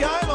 like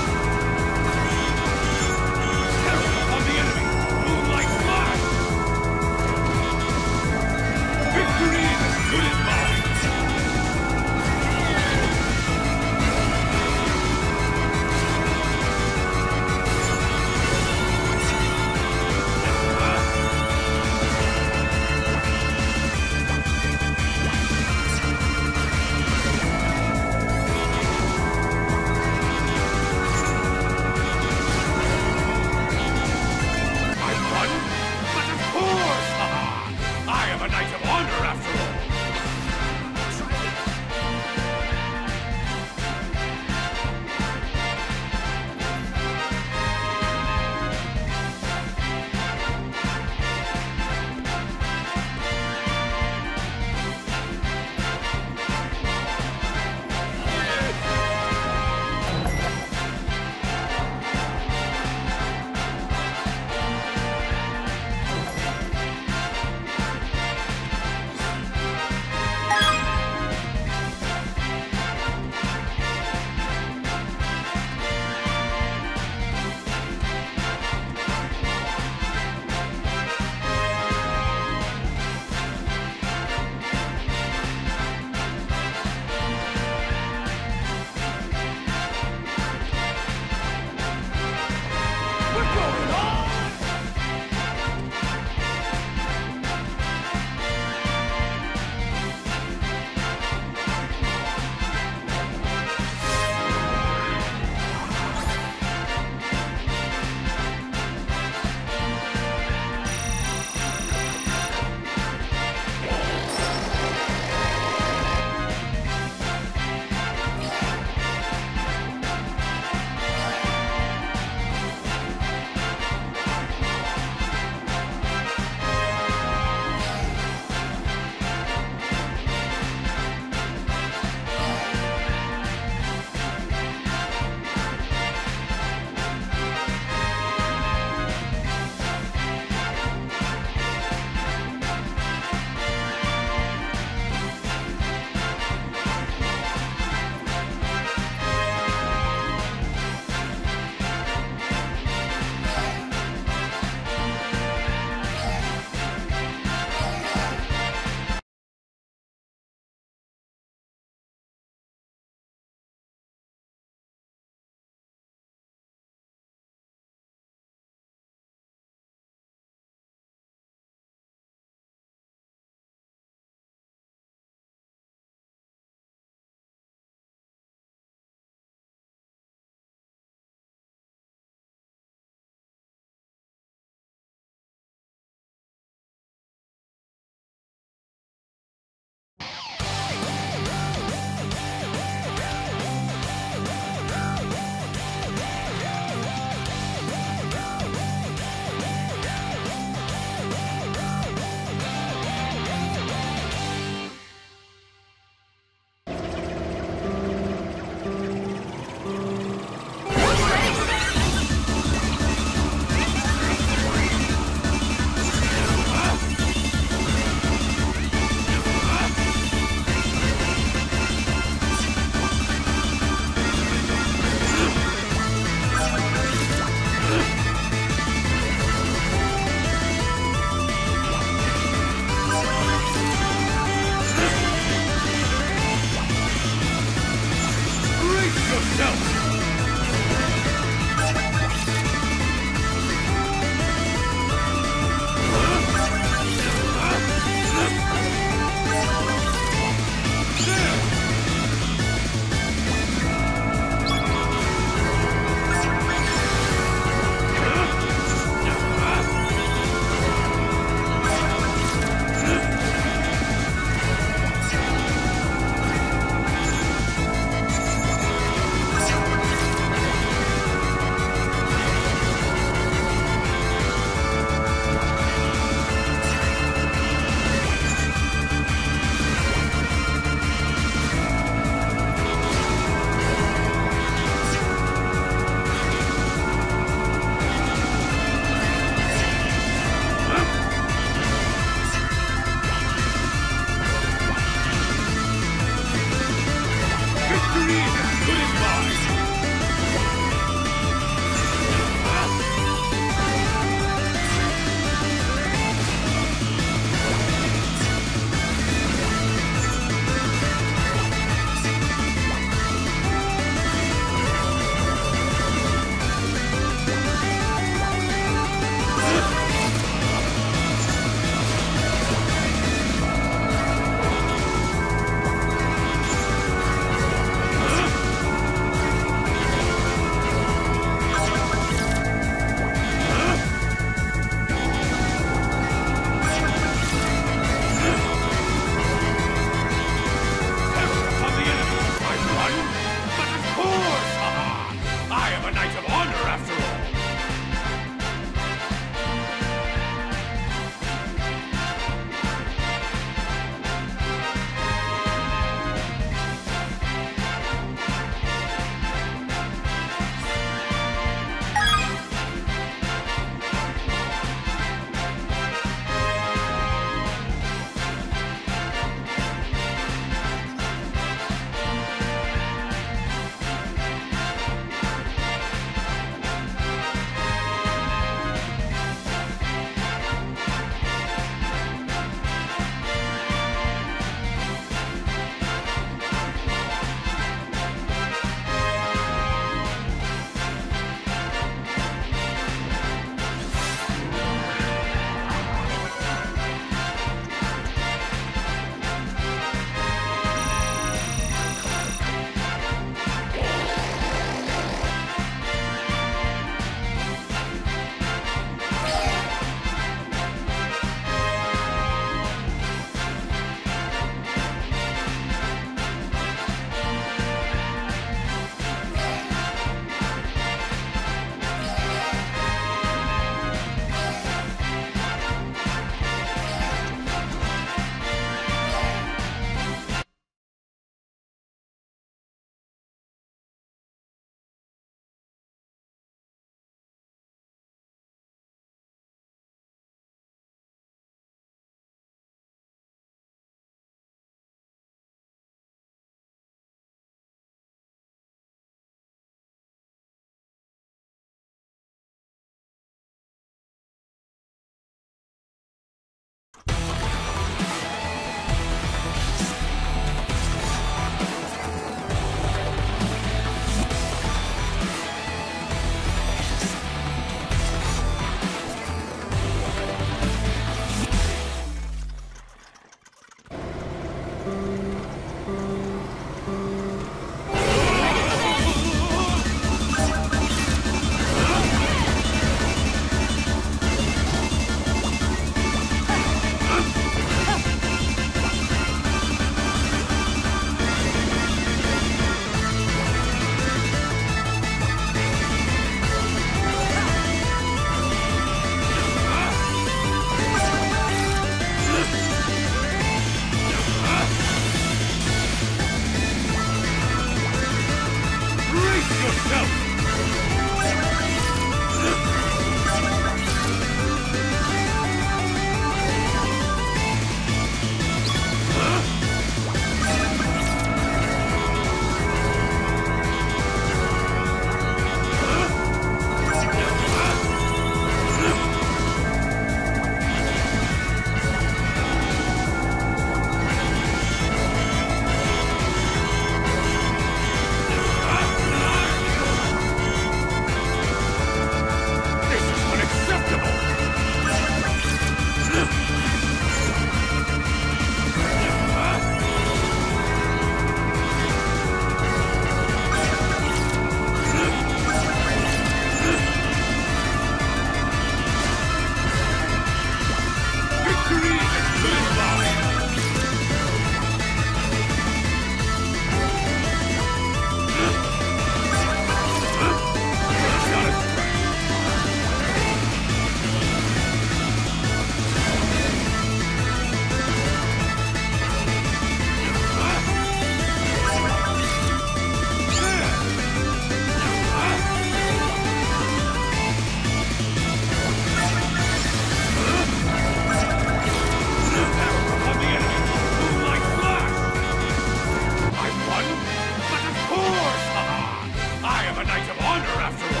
a night of honor after all.